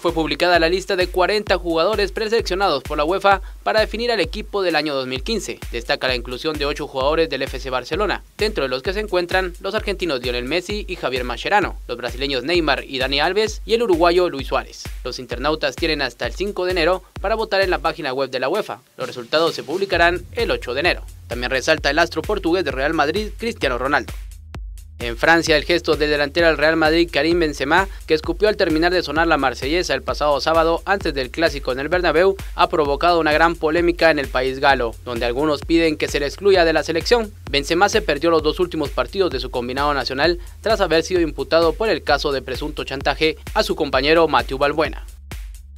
Fue publicada la lista de 40 jugadores preseleccionados por la UEFA para definir al equipo del año 2015. Destaca la inclusión de 8 jugadores del FC Barcelona, dentro de los que se encuentran los argentinos Lionel Messi y Javier Mascherano, los brasileños Neymar y Dani Alves y el uruguayo Luis Suárez. Los internautas tienen hasta el 5 de enero para votar en la página web de la UEFA. Los resultados se publicarán el 8 de enero. También resalta el astro portugués de Real Madrid, Cristiano Ronaldo. En Francia, el gesto del delantero del Real Madrid, Karim Benzema, que escupió al terminar de sonar la marsellesa el pasado sábado antes del clásico en el Bernabéu, ha provocado una gran polémica en el país galo, donde algunos piden que se le excluya de la selección. Benzema se perdió los dos últimos partidos de su combinado nacional tras haber sido imputado por el caso de presunto chantaje a su compañero Matthew Balbuena.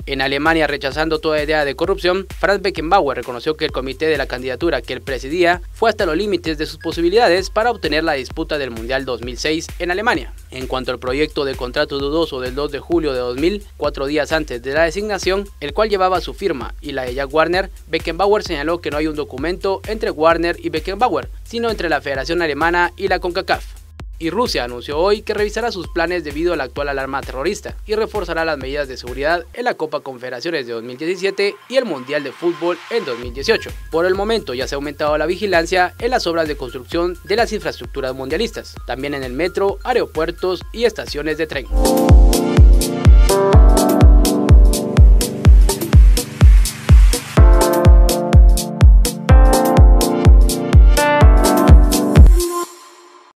En Alemania, rechazando toda idea de corrupción, Franz Beckenbauer reconoció que el comité de la candidatura que él presidía fue hasta los límites de sus posibilidades para obtener la disputa del Mundial 2006 en Alemania. En cuanto al proyecto de contrato dudoso del 2 de julio de 2000, cuatro días antes de la designación, el cual llevaba su firma y la de Jack Warner, Beckenbauer señaló que no hay un documento entre Warner y Beckenbauer, sino entre la Federación Alemana y la CONCACAF y Rusia anunció hoy que revisará sus planes debido a la actual alarma terrorista y reforzará las medidas de seguridad en la Copa Confederaciones de 2017 y el Mundial de Fútbol en 2018. Por el momento ya se ha aumentado la vigilancia en las obras de construcción de las infraestructuras mundialistas, también en el metro, aeropuertos y estaciones de tren.